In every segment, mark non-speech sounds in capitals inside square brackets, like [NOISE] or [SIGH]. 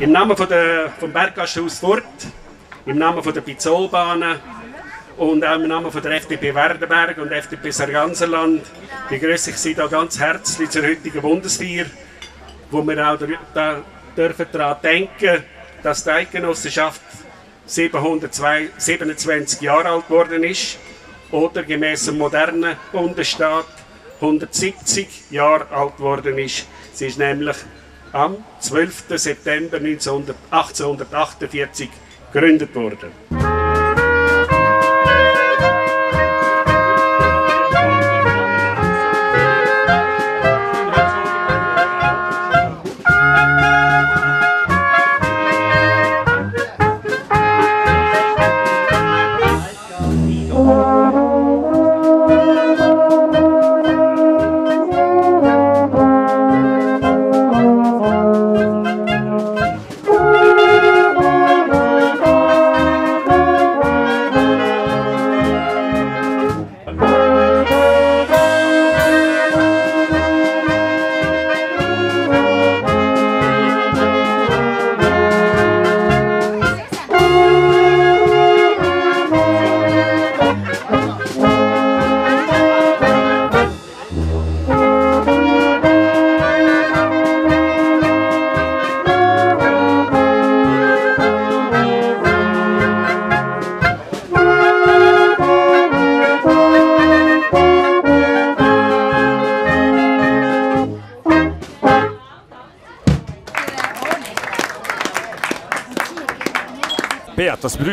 Im Namen von der, vom Berggasthaus Furt, im Namen von der Pizzolbahnen und auch im Namen von der FDP Werdenberg und FDP Sarganserland begrüße ich Sie da ganz herzlich zur heutigen Bundeswehr, wo wir auch da dürfen daran denken, dass die Eidgenossenschaft 727 Jahre alt geworden ist oder gemäß dem modernen Bundesstaat 170 Jahre alt geworden ist. Sie ist nämlich am 12. September 1848 gegründet worden.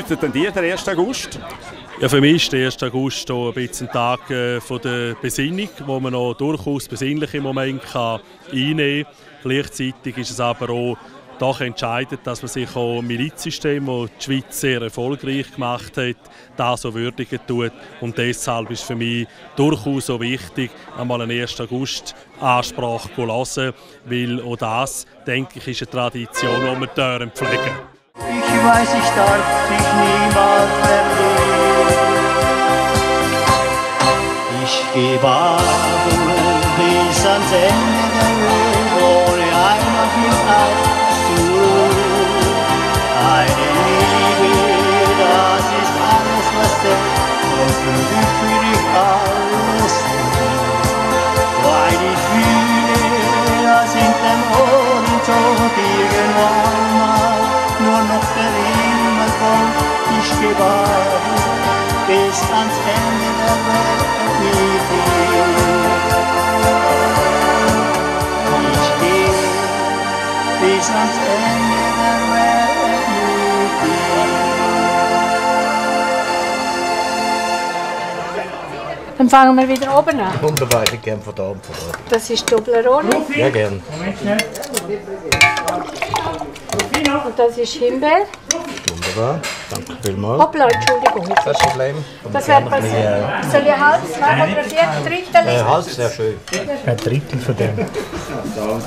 Bedeutet denn dir der 1. August? Ja, für mich ist der 1. August ein bisschen ein Tag äh, der Besinnung, wo man noch durchaus besinnliche Momente einnehmen kann. Gleichzeitig ist es aber auch doch entscheidend, dass man sich auch Milizsystem, das die Schweiz sehr erfolgreich gemacht hat, da so würdigen tut. Und deshalb ist für mich durchaus so wichtig, einmal einen 1. August Ansprache zu hören, weil auch das, denke ich, ist eine Tradition, die wir pflegen ich weiß, ich darf dich niemals verlieren. Ich geh baden bis ans Ende der Welt, ohne ein noch mit aufzuruhen. Eine Liebe, das ist alles, was zählt, und für dich will ich alles. Weil ich fühle, dass in dem Horizont irgendwann gewahre, bis ans Ende der Welt. Ich gehe bis ans Ende der Welt. Dann fangen wir wieder oben an. Wunderbar, ich gerne von da und von da. Das ist Toblerone. Ja, gern. Und das ist Himbeer. Wunderbar, danke vielmals. Hoppla, Entschuldigung. Kein Problem. Das wäre passiert. Soll ich halbes machen oder ein Viertel, Drittel? Äh, Hals, sehr schön. Ein Drittel von dem. So,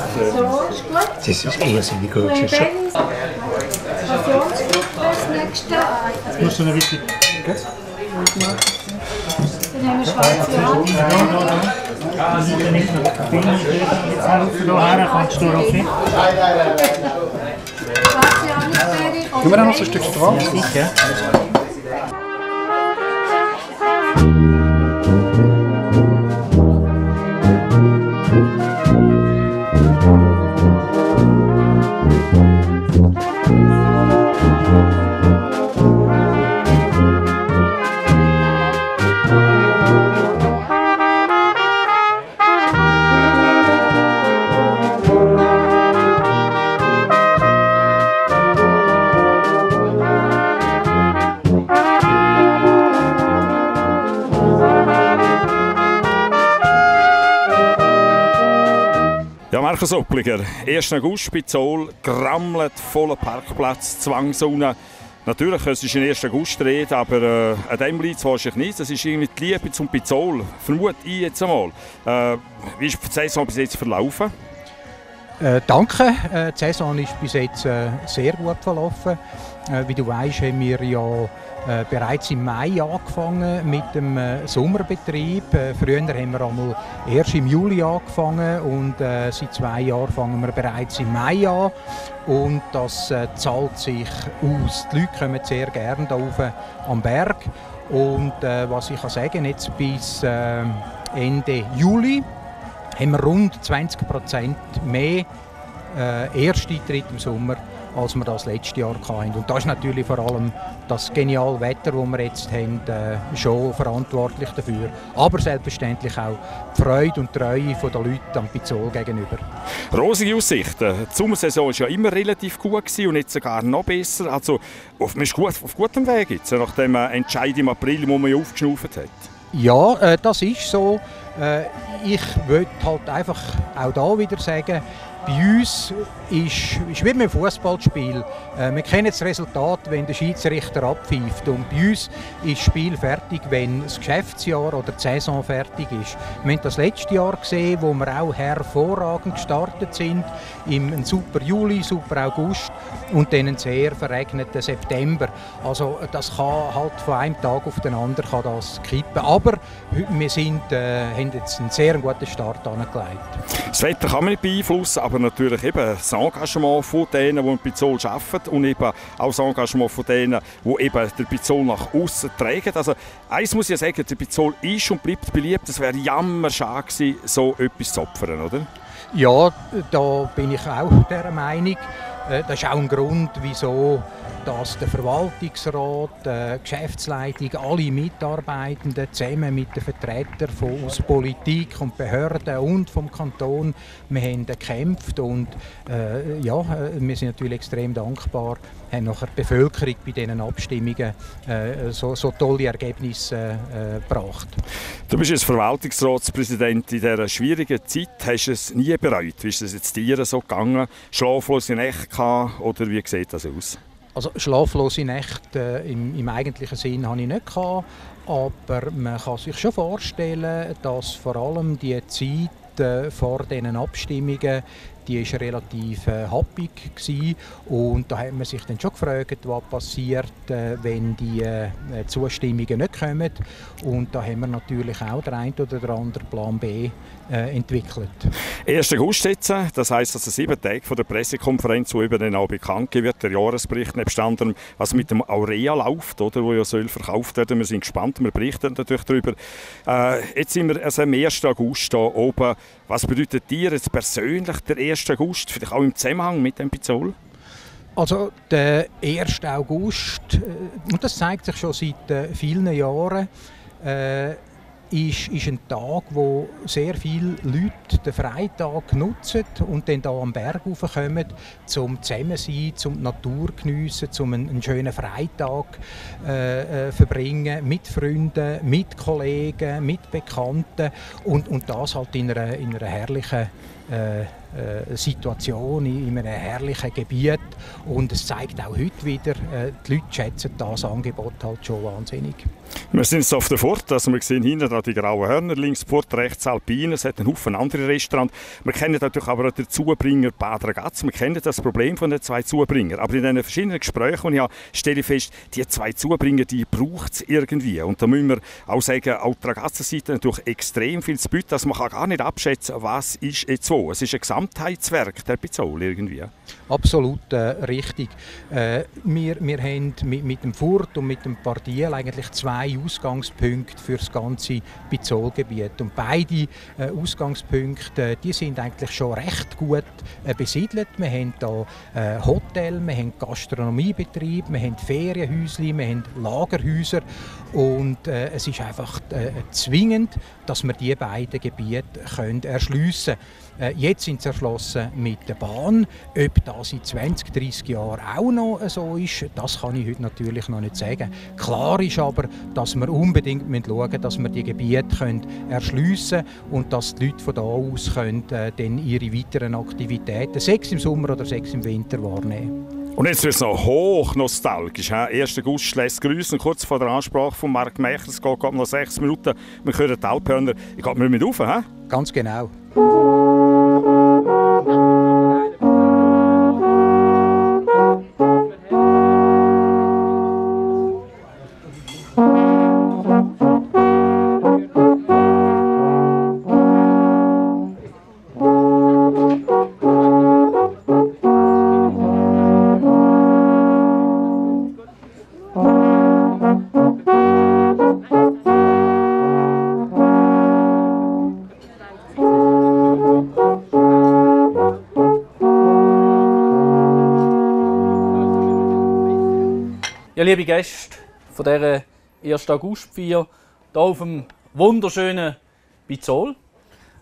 ist gut. Das ist irrsinnig gut. Und Das ist schon- dann Passionsfrucht das. Musst du noch wirklich... Dann haben wir schwarze. Das ist ja nicht noch viel. Jetzt kannst du okay? Schwarze Ananas. Können wir da noch so ein Stück drauf? Ja, Markus Oppliger, 1. August Zoll, grammelt, voller Parkplatz, Zwangsonne. Natürlich, es ist ein 1. August-Rede, aber äh, an dem liegt es wahrscheinlich nicht. Das ist irgendwie die Liebe zum Pizol, vermute ich jetzt einmal. Äh, wie ist die Saison bis jetzt verlaufen? Äh, danke. Äh, die Saison ist bis jetzt äh, sehr gut verlaufen. Äh, wie du weißt, haben wir ja äh, bereits im Mai angefangen mit dem äh, Sommerbetrieb. Früher haben wir einmal erst im Juli angefangen und seit zwei Jahren fangen wir bereits im Mai an. Und das zahlt sich aus. Die Leute kommen sehr gerne hier rauf am Berg. Und was ich kann sagen, jetzt bis Ende Juli haben wir rund 20 Prozent mehr äh, Ersteintritt im Sommer, als wir das letztes Jahr hatten. Und das ist natürlich vor allem das geniale Wetter, das wir jetzt haben, äh, schon verantwortlich dafür. Aber selbstverständlich auch die Freude und die Treue der Leute am Pizzol gegenüber. Rosige Aussichten. Die Sommersaison war ja immer relativ gut gewesen und jetzt sogar noch besser. Also, auf, man ist gut, auf gutem Weg jetzt, nach dem Entscheid im April, wo man ja aufgeschnauft hat. Ja, äh, das ist so. Äh, ich würde halt einfach auch da wieder sagen, bei uns ist, ist wie beim Fußballspiel. Äh, wir kennen das Resultat, wenn der Schiedsrichter abpfeift. Und bei uns ist das Spiel fertig, wenn das Geschäftsjahr oder die Saison fertig ist. Wir haben das letzte Jahr gesehen, wo wir auch hervorragend gestartet sind. Im super Juli, super August und dann sehr verregneten September. Also das kann halt von einem Tag auf den anderen kann das kippen. Aber wir sind, äh, haben jetzt einen sehr guten Start angelegt. Das Wetter kann man nicht beeinflussen, aber natürlich eben das Engagement von denen, die im Pizzol arbeiten und eben auch das Engagement von denen, die eben den Pizzol nach außen tragen. Also eins muss ich sagen, der Pizzol ist und bleibt beliebt. Es wäre jammerschade gewesen, so etwas zu opfern, oder? Ja, da bin ich auch der Meinung. Äh, Das ist auch ein Grund, wieso dass der Verwaltungsrat, die Geschäftsleitung, alle Mitarbeitenden zusammen mit den Vertretern von aus Politik und Behörden und vom Kanton, wir haben gekämpft und äh, ja, äh, wir sind natürlich extrem dankbar, haben nachher die Bevölkerung bei diesen Abstimmungen äh, so, so tolle Ergebnisse äh, gebracht. Du bist jetzt Verwaltungsratspräsident in dieser schwierigen Zeit. Hast du es nie bereut? Wie ist es jetzt dir so gegangen? Schlaflose Nächte gehabt, oder wie sieht das aus? Also schlaflose Nächte äh, im, im eigentlichen Sinn habe ich nicht gehabt, aber man kann sich schon vorstellen, dass vor allem die Zeit äh, vor diesen Abstimmungen die ist relativ äh, happig gewesen. und da hat man sich dann schon gefragt, was passiert, äh, wenn die äh, Zustimmungen nicht kommen und da haben wir natürlich auch den einen oder anderen Plan B äh, entwickelt. 1. August jetzt, das heisst also sieben Tage vor der Pressekonferenz, eben dann auch bekannt wird, der Jahresbericht, nebst anderem, was mit dem Aurea läuft, oder, wo ja soll verkauft werden. Wir sind gespannt, wir berichten natürlich darüber. Äh, jetzt sind wir also am 1. August hier oben. Was bedeutet dir jetzt persönlich der 1. August, vielleicht auch im Zusammenhang mit dem Pizzol? Also der 1. August, äh, und das zeigt sich schon seit äh, vielen Jahren, äh, ist, ist ein Tag, wo sehr viele Leute den Freitag nutzen und dann hier am Berg raufkommen, zum zusammen sein, zum die Natur geniessen, zum einen, einen schönen Freitag äh, äh, verbringen mit Freunden, mit Kollegen, mit Bekannten und, und das halt in einer, in einer herrlichen äh, Situation in, in einem herrlichen Gebiet und es zeigt auch heute wieder, äh, die Leute schätzen das Angebot halt schon wahnsinnig. Wir sind jetzt auf der Fort, also wir sehen hinten die grauen Hörner, links Fort, rechts Alpine, es hat einen Haufen andere Restaurants. Wir kennen natürlich aber auch den Zubringer Bad Ragaz, wir kennen das Problem von den zwei Zubringern. Aber in den verschiedenen Gesprächen, die ich habe, stelle ich fest, die zwei Zubringer, die braucht es irgendwie. Und da müssen wir auch sagen, auch die Ragazza-Seite natürlich extrem viel zu bieten, dass man kann gar nicht abschätzen was ist jetzt wo. Es ist ein Gesamtheitswerk, der Pizzol irgendwie. Absolut äh, richtig. Äh, wir, wir haben mit, mit dem Furt und mit dem Partiel eigentlich zwei Ausgangspunkte für das ganze Pizzolgebiet. Und beide äh, Ausgangspunkte, die sind eigentlich schon recht gut äh, besiedelt. Wir haben hier äh, Hotel, wir haben Gastronomiebetrieb, wir haben Ferienhäuser, wir haben Lagerhäuser und äh, es ist einfach äh, zwingend, dass wir diese beiden Gebiete können erschliessen können. Äh, jetzt sind sie erschlossen mit der Bahn. Ob das in 20, 30 Jahren auch noch so ist, das kann ich heute natürlich noch nicht sagen. Klar ist aber, dass wir unbedingt schauen müssen, dass wir die Gebiete können erschliessen können und dass die Leute von da aus können, äh, dann ihre weiteren Aktivitäten, sechs im Sommer oder sechs im Winter, wahrnehmen und jetzt wird es noch hoch nostalgisch. 1. August lässt grüßen, kurz vor der Ansprache von Marc Mechers. Es geht noch sechs Minuten. Wir hören die Alphörner. Ich gehe mir mit auf, he? Ganz genau. Ja, liebe Gäste von dieser 1. Augustfeier hier auf dem wunderschönen Bizol.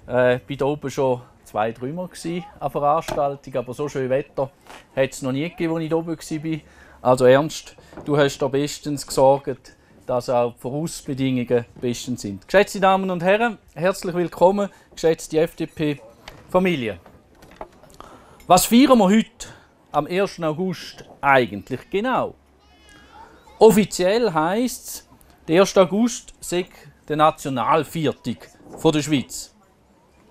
Äh, ich war hier oben schon zwei, dreimal an der Veranstaltung, aber so schön Wetter hat es noch nie gegeben, als ich hier oben war. Also Ernst, du hast da bestens gesorgt, dass auch die Vorausbedingungen bestens sind. Geschätzte Damen und Herren, herzlich willkommen, geschätzte FDP-Familie. Was feiern wir heute am 1. August eigentlich genau? Offiziell heisst es, der 1. August sei der Nationalviertag der Schweiz.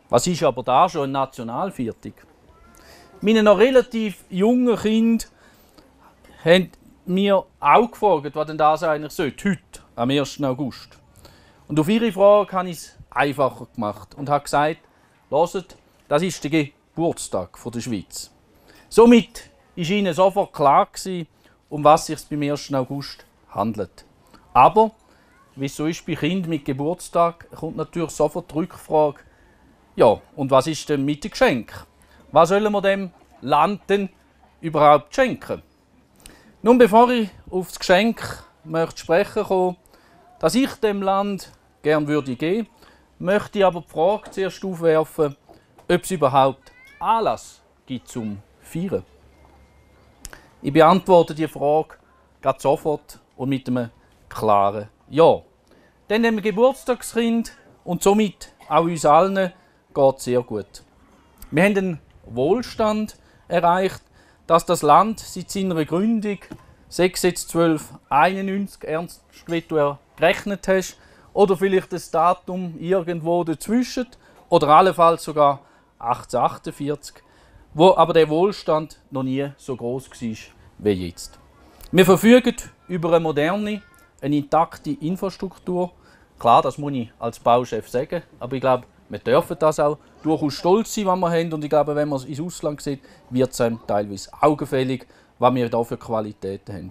Was ist aber da schon ein Nationalviertag? Meine noch relativ jungen Kinder haben mir auch gefragt, was denn das eigentlich sollte, heute, am 1. August. Und auf ihre Frage habe ich es einfacher gemacht und habe gesagt, hört, das ist der Geburtstag der Schweiz. Somit war ihnen sofort klar, gewesen, um was es sich beim 1. August handelt. Aber, wie es so ist bei Kindern mit Geburtstag, kommt natürlich sofort die Rückfrage, ja, und was ist denn mit dem Geschenk? Was sollen wir dem Land denn überhaupt schenken? Nun, bevor ich auf das Geschenk möchte sprechen komme, dass ich dem Land gern würde geben, möchte ich aber die Frage zuerst aufwerfen, ob es überhaupt Anlass gibt zum Feiern. Ich beantworte die Frage gerade sofort und mit einem klaren Ja. Denn dem Geburtstagskind und somit auch uns allen geht sehr gut. Wir haben einen Wohlstand erreicht, dass das Land seit seiner Gründung 6 jetzt 12 91 ernst wie du gerechnet hast oder vielleicht das Datum irgendwo dazwischen oder allenfalls sogar 1848, wo aber der Wohlstand noch nie so groß war wie jetzt. Wir verfügen über eine moderne, eine intakte Infrastruktur. Klar, das muss ich als Bauchef sagen, aber ich glaube, wir dürfen das auch durchaus stolz sein, was wir haben. Und ich glaube, wenn man es ins Ausland sieht, wird es einem teilweise augenfällig, was wir da für Qualitäten haben.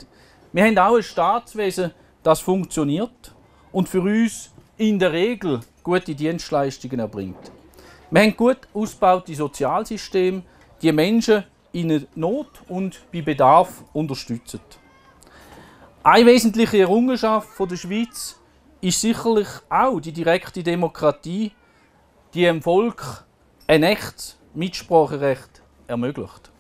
Wir haben auch ein Staatswesen, das funktioniert und für uns in der Regel gute Dienstleistungen erbringt. Wir haben gut ausgebaute Sozialsysteme, die Menschen in Not und bei Bedarf unterstützen. Eine wesentliche Errungenschaft der Schweiz ist sicherlich auch die direkte Demokratie, die dem Volk ein echtes Mitspracherecht ermöglicht.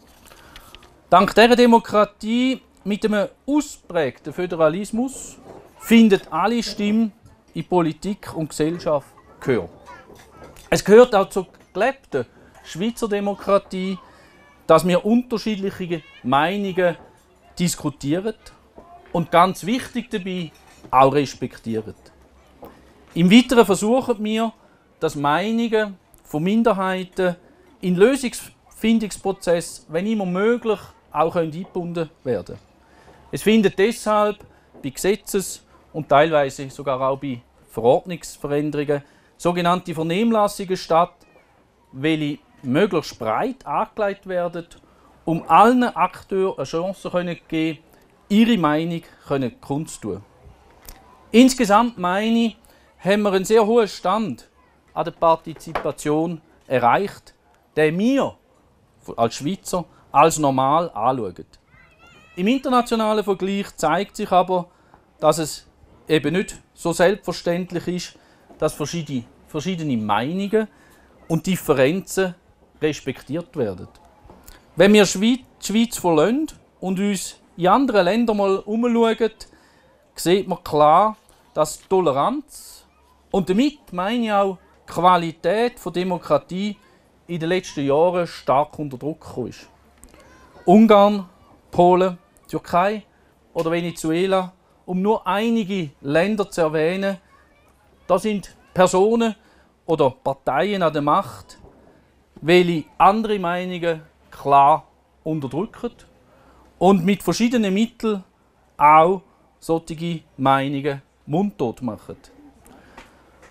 Dank dieser Demokratie mit einem ausprägten Föderalismus findet alle Stimmen in Politik und Gesellschaft Gehör. Es gehört auch zur gelebten Schweizer Demokratie, dass wir unterschiedliche Meinungen diskutieren und ganz wichtig dabei auch respektieren. Im Weiteren versuchen wir, dass Meinungen von Minderheiten in Lösungsfindungsprozess, wenn immer möglich, auch eingebunden werden Es findet deshalb bei Gesetzes- und teilweise sogar auch bei Verordnungsveränderungen sogenannte Vernehmlassungen statt, welche möglichst breit angelegt werden, um allen Akteuren eine Chance zu geben, ihre Meinung kundzutun. Insgesamt meine ich, haben wir einen sehr hohen Stand an der Partizipation erreicht, den wir als Schweizer als normal anschauen. Im internationalen Vergleich zeigt sich aber, dass es eben nicht so selbstverständlich ist, dass verschiedene, verschiedene Meinungen und Differenzen respektiert werden. Wenn wir die Schweiz verlassen und uns in anderen Ländern mal umschauen, sieht man klar, dass Toleranz und damit meine ich auch die Qualität der Demokratie in den letzten Jahren stark unter Druck gekommen ist. Ungarn, Polen, Türkei oder Venezuela, um nur einige Länder zu erwähnen, da sind Personen oder Parteien an der Macht, welche andere Meinungen klar unterdrücken und mit verschiedenen Mitteln auch solche Meinungen mundtot machen.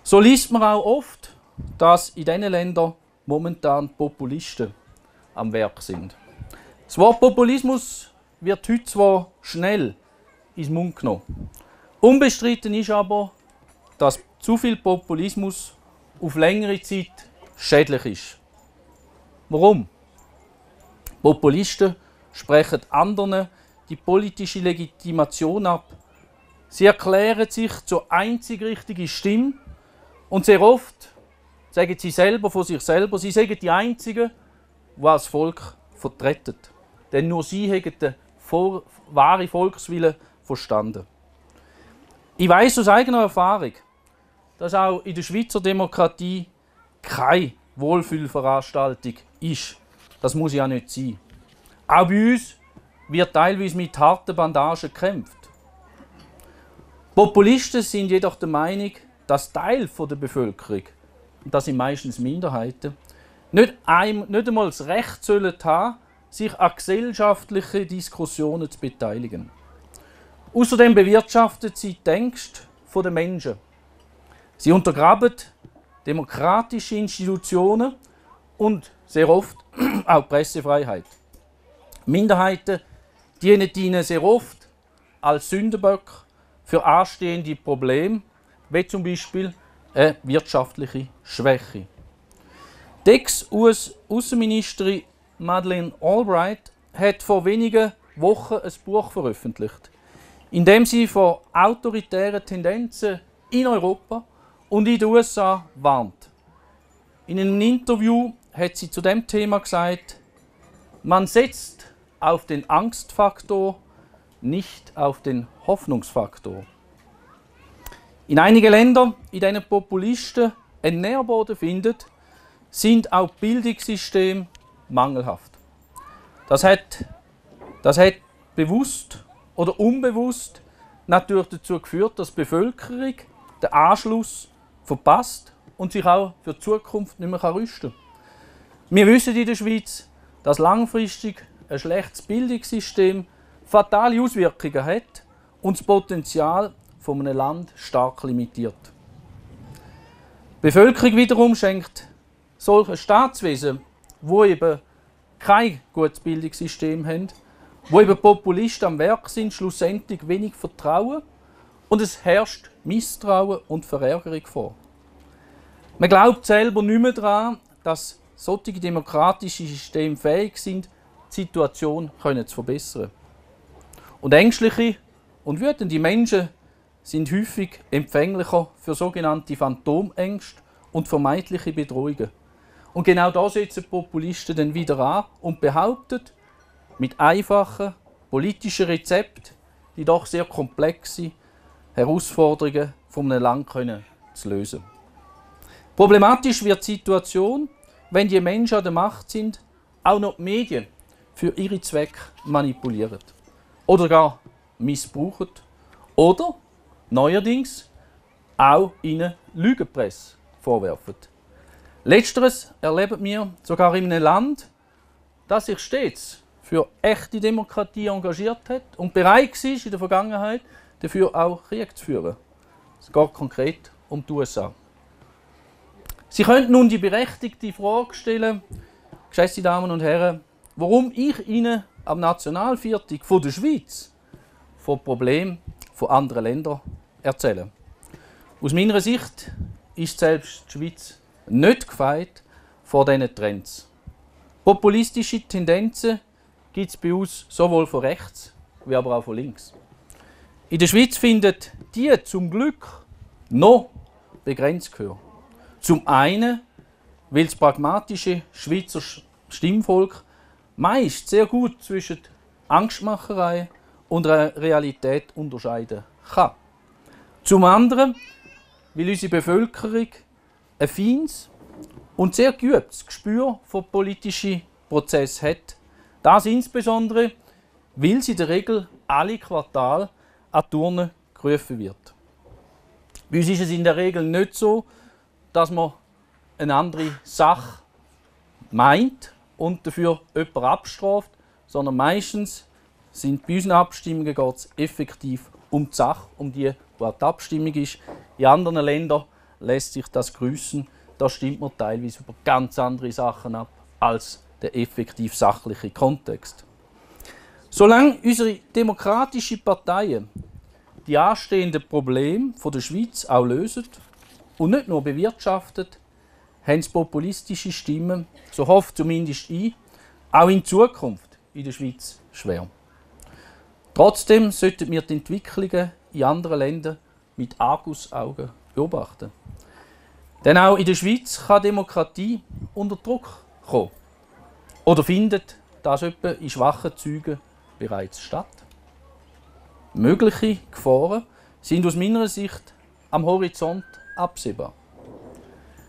So liest man auch oft, dass in diesen Ländern momentan Populisten am Werk sind. Das Wort Populismus wird heute zwar schnell ins Mund genommen. Unbestritten ist aber, dass zu viel Populismus auf längere Zeit schädlich ist. Warum? Populisten sprechen anderen die politische Legitimation ab. Sie erklären sich zur einzig richtigen Stimme und sehr oft sagen sie selber von sich selber, sie sagen die Einzigen, die das Volk vertreten. Denn nur sie haben den vor, wahren Volkswillen verstanden. Ich weiß aus eigener Erfahrung, dass auch in der Schweizer Demokratie keine Wohlfühlveranstaltung ist. Das muss ja nicht sein. Auch bei uns wird teilweise mit harten Bandagen gekämpft. Populisten sind jedoch der Meinung, dass Teil der Bevölkerung, und das sind meistens Minderheiten, nicht, ein, nicht einmal das Recht sollen haben, sich an gesellschaftlichen Diskussionen zu beteiligen. Außerdem bewirtschaftet sie die Ängste der Menschen. Sie untergraben demokratische Institutionen und sehr oft [CLEARS THROAT] auch Pressefreiheit. Minderheiten dienen ihnen sehr oft als Sündenböck für anstehende Probleme, wie zum Beispiel eine wirtschaftliche Schwäche. Die Ex-US-Außenministerin Madeleine Albright hat vor wenigen Wochen ein Buch veröffentlicht, in dem sie vor autoritären Tendenzen in Europa und in den USA warnt. In einem Interview hat sie zu dem Thema gesagt, man setzt auf den Angstfaktor, nicht auf den Hoffnungsfaktor. In einigen Ländern, in denen Populisten einen Nährboden finden, sind auch Bildungssysteme mangelhaft. Das hat, das hat bewusst oder unbewusst natürlich dazu geführt, dass die Bevölkerung den Anschluss verpasst und sich auch für die Zukunft nicht mehr rüsten kann. Wir wissen in der Schweiz, dass langfristig ein schlechtes Bildungssystem fatale Auswirkungen hat und das Potenzial von einem Land stark limitiert. Die Bevölkerung wiederum schenkt solche Staatswesen, wo eben kein gutes Bildungssystem haben, wo eben Populisten am Werk sind, schlussendlich wenig Vertrauen und es herrscht Misstrauen und Verärgerung vor. Man glaubt selber nicht mehr daran, dass solche demokratische Systeme fähig sind, die Situation zu verbessern. Und ängstliche und wütende Menschen sind häufig empfänglicher für sogenannte Phantomängste und vermeintliche Bedrohungen. Und genau da setzen Populisten dann wieder an und behaupten, mit einfachen politischen Rezepten die doch sehr komplexe Herausforderungen von einem Land können zu lösen. Problematisch wird die Situation, wenn die Menschen an der Macht sind, auch noch die Medien für ihre Zwecke manipulieren oder gar missbrauchen oder neuerdings auch ihnen Lügenpresse vorwerfen. Letzteres erleben wir sogar in einem Land, das sich stets für echte Demokratie engagiert hat und bereit war, in der Vergangenheit dafür auch Krieg zu führen. Es geht konkret um die USA. Sie können nun die berechtigte Frage stellen, geschätzte Damen und Herren, warum ich Ihnen am Nationalviertag von der Schweiz von Problemen von anderen Ländern erzähle. Aus meiner Sicht ist selbst die Schweiz nicht gefeit vor diesen Trends. Populistische Tendenzen gibt es bei uns sowohl von rechts wie aber auch von links. In der Schweiz findet die zum Glück noch begrenzt Gehör. Zum einen, weil das pragmatische Schweizer Stimmvolk meist sehr gut zwischen Angstmacherei und Realität unterscheiden kann. Zum anderen, weil unsere Bevölkerung ein feines und sehr geübtes Gespür für politische Prozesse hat. Das insbesondere, weil sie in der Regel alle Quartal an Turnen gerufen wird. Bei uns ist es in der Regel nicht so, dass man eine andere Sache meint und dafür jemanden abstraft, sondern meistens sind bei unseren Abstimmungen geht's effektiv um die Sache, um die, wo die Abstimmung ist. In anderen Ländern lässt sich das grüßen. Da stimmt man teilweise über ganz andere Sachen ab als der effektiv sachliche Kontext. Solange unsere demokratischen Parteien die anstehenden Probleme der Schweiz auch lösen und nicht nur bewirtschaftet, haben es populistische Stimmen, so hofft zumindest ich, auch in Zukunft in der Schweiz schwer. Trotzdem sollten wir die Entwicklungen in anderen Ländern mit Argusaugen beobachten. Denn auch in der Schweiz kann Demokratie unter Druck kommen. Oder findet das etwa in schwachen Zügen bereits statt? Mögliche Gefahren sind aus meiner Sicht am Horizont absehbar.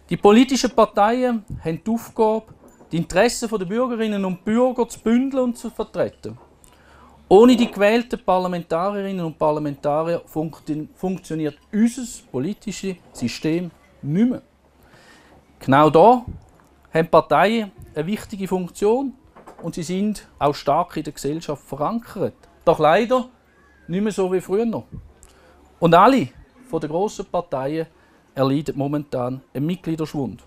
Die politischen Parteien haben die Aufgabe, die Interessen der Bürgerinnen und Bürger zu bündeln und zu vertreten. Ohne die gewählten Parlamentarierinnen und Parlamentarier funktioniert unser politisches System nicht mehr. Genau da haben Parteien eine wichtige Funktion und sie sind auch stark in der Gesellschaft verankert. Doch leider nicht mehr so wie früher. Und alle von den grossen Parteien erleiden momentan einen Mitgliederschwund.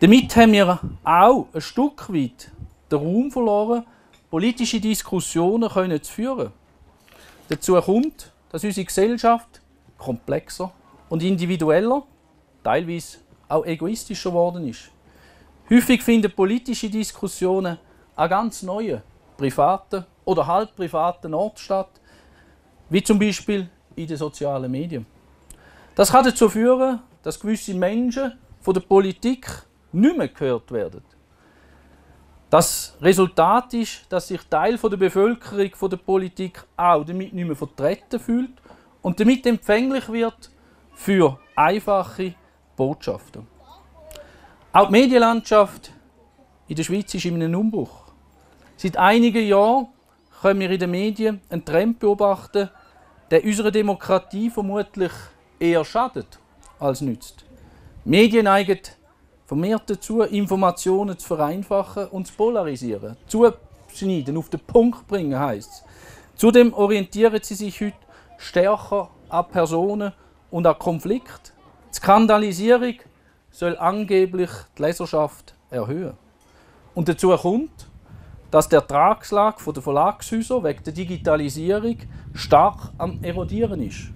Damit haben wir auch ein Stück weit den Raum verloren, politische Diskussionen können zu führen. Dazu kommt, dass unsere Gesellschaft komplexer und individueller, teilweise auch egoistischer geworden ist. Häufig finden politische Diskussionen an ganz neuen, privaten oder halb privaten Orten statt, wie zum Beispiel in den sozialen Medien. Das kann dazu führen, dass gewisse Menschen von der Politik nicht mehr gehört werden. Das Resultat ist, dass sich Teil der Bevölkerung von der Politik auch damit nicht mehr vertreten fühlt und damit empfänglich wird für einfache Botschaften. Auch die Medienlandschaft in der Schweiz ist in einem Umbruch. Seit einigen Jahren können wir in den Medien einen Trend beobachten, der unserer Demokratie vermutlich eher schadet als nützt. Medien neigen vermehrt dazu, Informationen zu vereinfachen und zu polarisieren. Zuschneiden, auf den Punkt bringen heisst Zudem orientieren sie sich heute stärker an Personen und an Konflikt. Die Skandalisierung soll angeblich die Leserschaft erhöhen. Und dazu kommt, dass der Ertragslage der Verlagshäuser wegen der Digitalisierung stark am erodieren ist.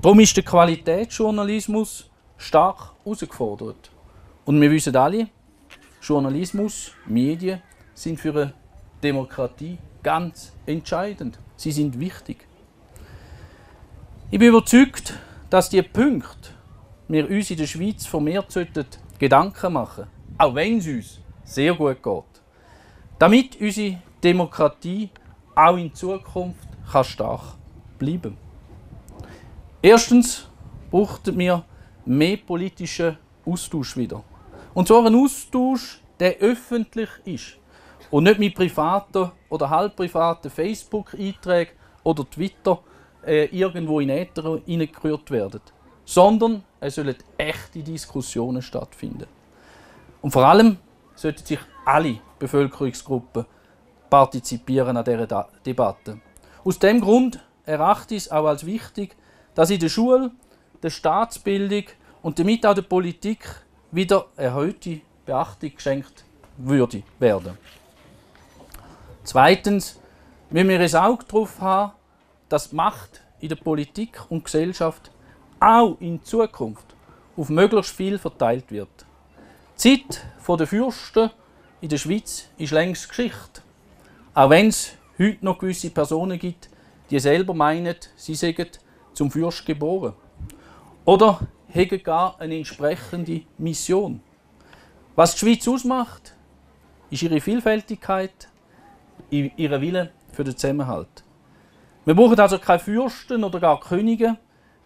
Darum ist der Qualitätsjournalismus stark herausgefordert. Und wir wissen alle, Journalismus, Medien sind für eine Demokratie ganz entscheidend. Sie sind wichtig. Ich bin überzeugt, dass die Punkte wir uns in der Schweiz vermehrt sollten Gedanken machen, auch wenn es uns sehr gut geht, damit unsere Demokratie auch in Zukunft kann stark bleiben. Erstens brauchten wir mehr politischen Austausch wieder. Und zwar ein Austausch, der öffentlich ist und nicht mit privaten oder halbprivaten Facebook-Einträgen oder Twitter äh, irgendwo in Äther hineingerührt werden, sondern es sollen echte Diskussionen stattfinden. Und vor allem sollten sich alle Bevölkerungsgruppen partizipieren an dieser da Debatte. Aus dem Grund erachte ich es auch als wichtig, dass in der Schule, der Staatsbildung und damit auch der Politik wieder erhöhte Beachtung geschenkt würde werden. Zweitens müssen wir ein Auge darauf haben, dass die Macht in der Politik und Gesellschaft auch in Zukunft auf möglichst viel verteilt wird. Die Zeit der Fürsten in der Schweiz ist längst Geschichte. Auch wenn es heute noch gewisse Personen gibt, die selber meinen, sie seien zum Fürst geboren. Oder haben gar eine entsprechende Mission. Was die Schweiz ausmacht, ist ihre Vielfältigkeit, ihr Wille für den Zusammenhalt. Wir brauchen also keine Fürsten oder gar Könige,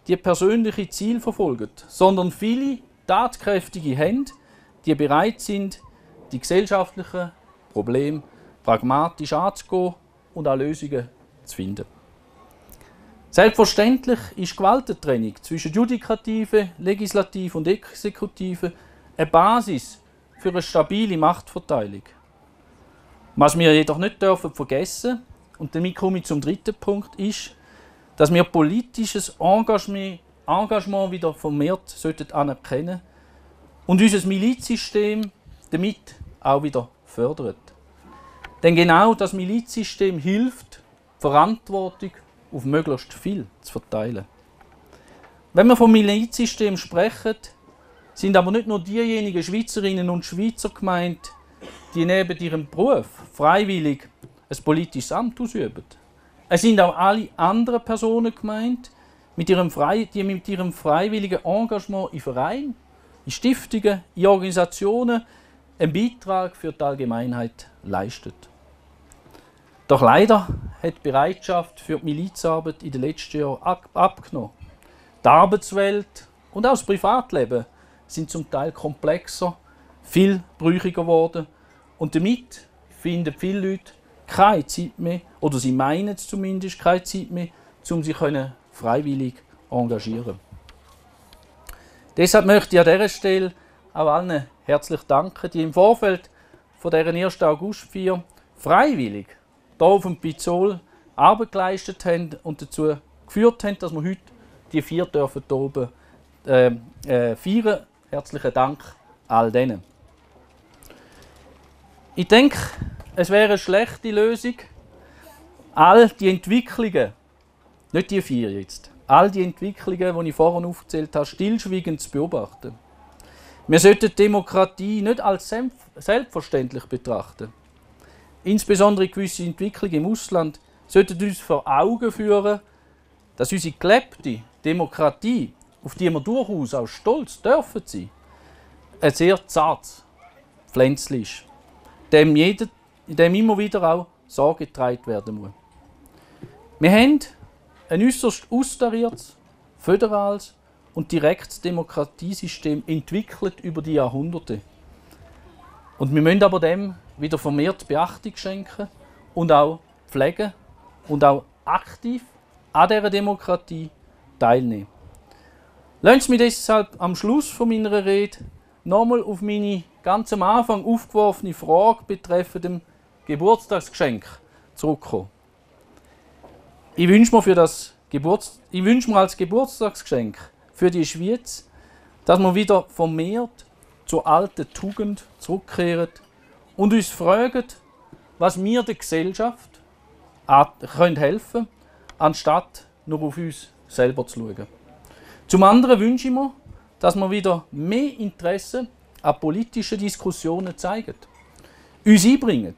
die persönliche Ziel verfolgen, sondern viele tatkräftige Hände, die bereit sind, die gesellschaftlichen Probleme pragmatisch anzugehen und auch Lösungen zu finden. Selbstverständlich ist Gewaltentrennung zwischen Judikative, Legislative und Exekutive eine Basis für eine stabile Machtverteilung. Was wir jedoch nicht dürfen vergessen und damit komme ich zum dritten Punkt ist, dass wir politisches Engagement, Engagement wieder vermehrt sollten anerkennen und unser Milizsystem damit auch wieder fördern. Denn genau das Milizsystem hilft, Verantwortung auf möglichst viel zu verteilen. Wenn wir vom Milizsystem sprechen, sind aber nicht nur diejenigen Schweizerinnen und Schweizer gemeint, die neben ihrem Beruf freiwillig ein politisches Amt ausüben. Es sind auch alle anderen Personen gemeint, mit ihrem frei, die mit ihrem freiwilligen Engagement in Vereinen, in Stiftungen, in Organisationen einen Beitrag für die Allgemeinheit leistet. Doch leider hat die Bereitschaft für die Milizarbeit in den letzten Jahren ab abgenommen. Die Arbeitswelt und auch das Privatleben sind zum Teil komplexer, viel brüchiger geworden und damit finden viele Leute keine Zeit mehr, oder sie meinen es zumindest, keine Zeit mehr, um sich freiwillig engagieren Deshalb möchte ich an dieser Stelle auch allen herzlich danken, die im Vorfeld von deren 1. Augustfeier freiwillig hier auf dem Pizol Arbeit geleistet haben und dazu geführt haben, dass wir heute die vier dürfen hier oben äh, äh, feiern. Herzlichen Dank all denen. Ich denke, es wäre eine schlechte Lösung, all die Entwicklungen, nicht die vier jetzt, all die Entwicklungen, die ich vorhin aufgezählt habe, stillschweigend zu beobachten. Wir sollten Demokratie nicht als selbstverständlich betrachten. Insbesondere gewisse Entwicklungen im Ausland sollten uns vor Augen führen, dass unsere gelebte Demokratie, auf die wir durchaus auch stolz dürfen sein, ein sehr zartes Pflänzchen ist, dem, jeder, dem immer wieder auch Sorge getragen werden muss. Wir haben ein äußerst austariertes, föderales und direktes Demokratiesystem entwickelt über die Jahrhunderte. Und wir müssen aber dem wieder vermehrt Beachtung schenken und auch pflegen und auch aktiv an dieser Demokratie teilnehmen. Lassen Sie mich deshalb am Schluss von meiner Rede nochmal auf meine ganz am Anfang aufgeworfene Frage betreffend dem Geburtstagsgeschenk zurückkommen. Ich wünsche mir, Geburts ich mir als Geburtstagsgeschenk für die Schweiz, dass wir wieder vermehrt zur alten Tugend zurückkehren und uns fragen, was wir der Gesellschaft können helfen anstatt nur auf uns selber zu schauen. Zum anderen wünsche ich mir, dass wir wieder mehr Interesse an politischen Diskussionen zeigen, uns einbringen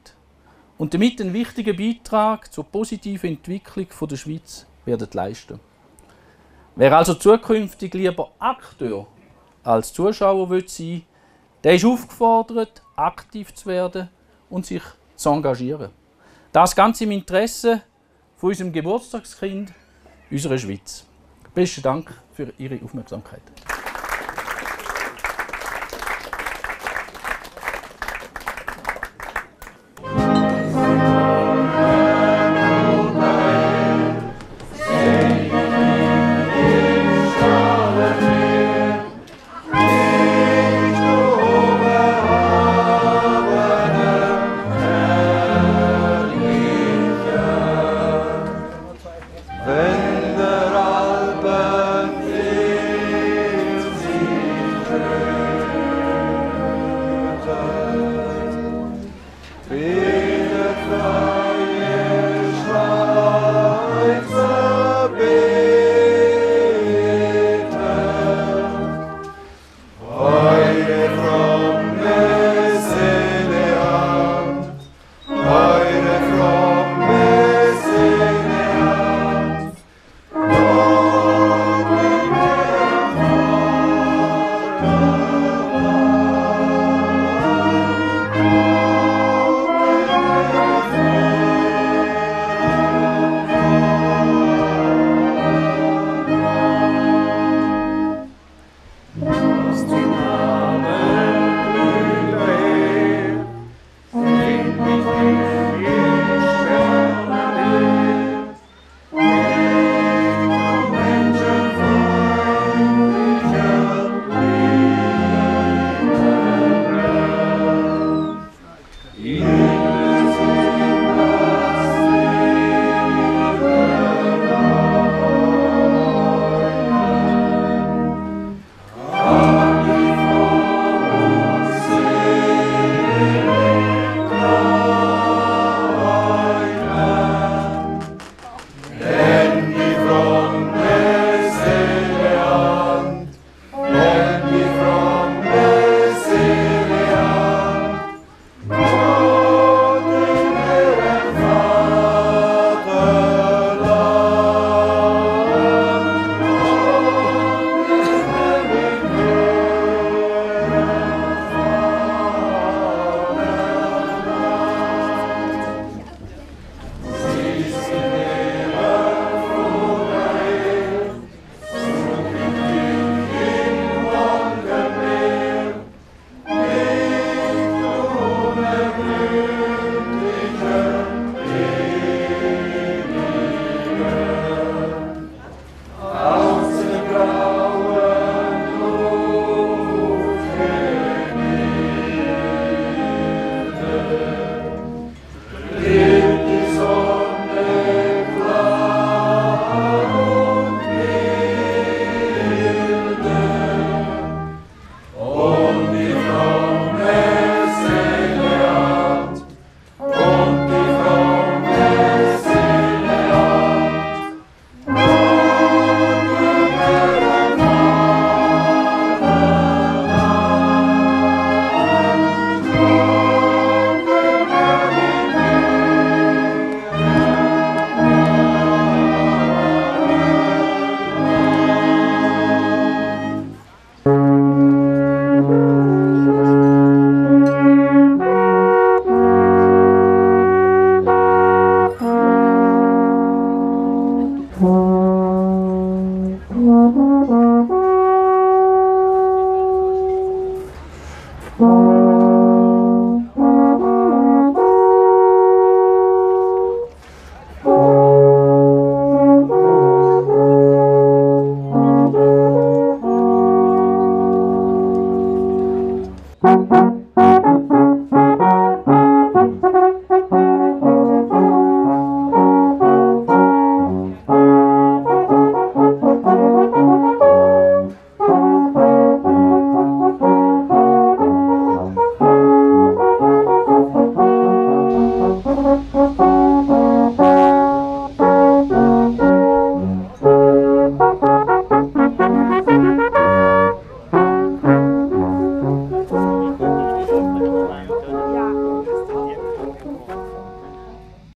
und damit einen wichtigen Beitrag zur positiven Entwicklung der Schweiz werden leisten. Wer also zukünftig lieber Akteur als Zuschauer will sein, der ist aufgefordert, aktiv zu werden und sich zu engagieren. Das Ganze im Interesse von unserem Geburtstagskind, unserer Schweiz. Besten Dank für Ihre Aufmerksamkeit.